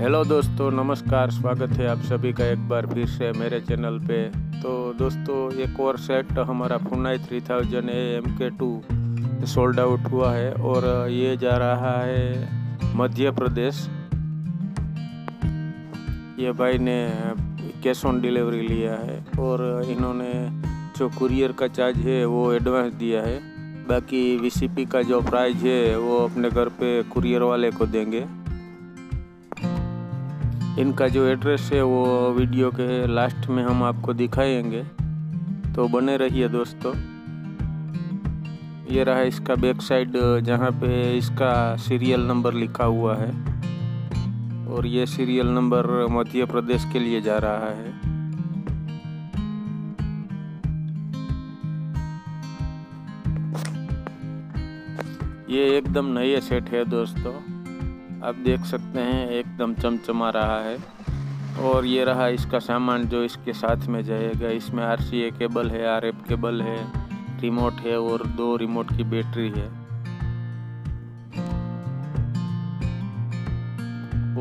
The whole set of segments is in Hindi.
हेलो दोस्तों, नमस्कार, स्वागत है आप सभी का एक बार फिर से मेरे चैनल पे। तो दोस्तों, एक और सेट हमारा Funai three thousand A M K two sold out हुआ है और ये जा रहा है मध्य प्रदेश। ये भाई ने कैश ऑन डिलीवरी लिया है और इन्होंने जो कुरियर का चार्ज है वो एडवांस दिया है। बाकी वीसीपी का जो प्राइस है वो अपने घर पे कुरियर वाले को देंगे। इनका जो एड्रेस है वो वीडियो के लास्ट में हम आपको दिखाएँगे। तो बने रहिए दोस्तों। ये रहा इसका बैक साइड जहाँ पे इसका सीरियल नंबर लिखा हुआ है। और ये सीरियल नंबर मध्य प्रदेश के लिए जा रहा है। ये एकदम नए सेट है दोस्तों। आप देख सकते हैं, एकदम चमचमा रहा है। और ये रहा इसका सामान जो इसके साथ में जाएगा। इसमें आर सी ए केबल है आर एफ़ केबल है, रिमोट है और दो रिमोट की बैटरी है।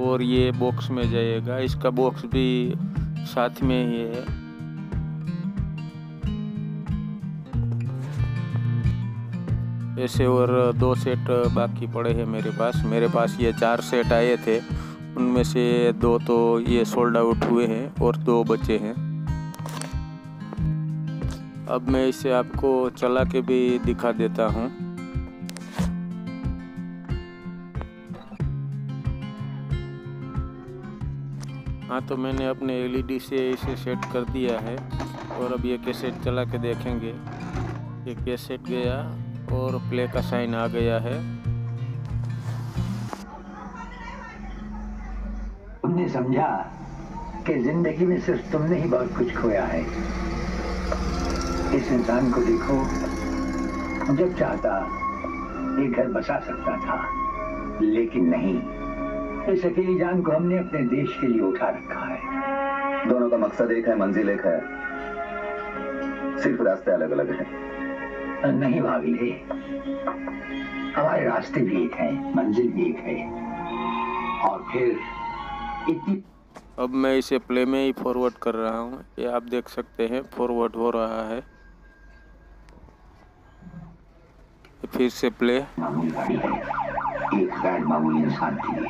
और ये बॉक्स में जाएगा। इसका बॉक्स भी साथ में ही है। ऐसे और दो सेट बाकी पड़े हैं मेरे पास। मेरे पास ये चार सेट आए थे। उनमें से दो तो ये सोल्ड आउट हुए हैं और दो बचे हैं। अब मैं इसे आपको चला के भी दिखा देता हूँ। हाँ तो मैंने अपने एलईडी से इसे सेट कर दिया है और अब ये कैसेट चला के देखेंगे। ये कैसेट गया। और प्ले का साइन आ गया है। तुमने समझा कि ज़िंदगी में सिर्फ़ तुमने ही बहुत कुछ खोया है। इस इंसान को देखो जब चाहता एक घर बसा सकता था लेकिन नहीं। इस अकेली जान को हमने अपने देश के लिए उठा रखा है। दोनों का मकसद एक है मंजिल एक है। सिर्फ़ रास्ते अलग अलग हैं। नहीं भाभी जी हमारे रास्ते भी एक है मंजिल भी एक है। और फिर इतनी अब मैं इसे प्ले में ही फॉरवर्ड कर रहा हूँ। ये आप देख सकते हैं फॉरवर्ड हो रहा है। फिर से प्ले एक गैर मामूली इंसान के लिए।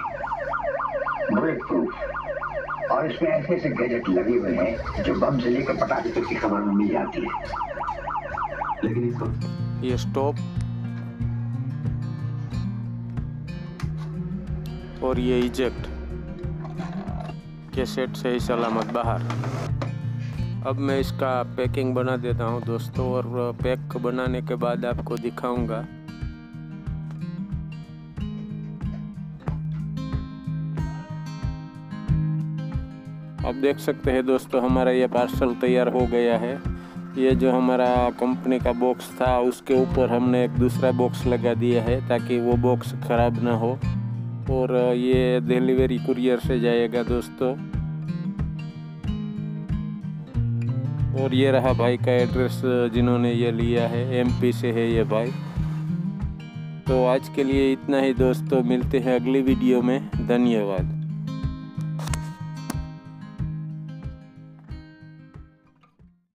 बुलेट प्रूफ और इसमें ऐसे ऐसे गैजेट लगे हुए हैं जो बम से लेकर पटाखे तक की खबर में मिल जाती है। लेकिन ये स्टॉप और ये इजेक्ट कैसेट से ही सलामत बाहर। अब मैं इसका पैकिंग बना देता हूँ दोस्तों और पैक बनाने के बाद आपको दिखाऊँगा। अब देख सकते हैं दोस्तों हमारा ये पार्सल तैयार हो गया है। ये जो हमारा कंपनी का बॉक्स था, उसके ऊपर हमने एक दूसरा बॉक्स लगा दिया है ताकि वो बॉक्स ख़राब ना हो। और ये डिलीवरी कुरियर से जाएगा दोस्तों। और ये रहा भाई का एड्रेस जिन्होंने ये लिया है एमपी से है ये भाई। तो आज के लिए इतना ही दोस्तों, मिलते हैं अगली वीडियो में। धन्यवाद।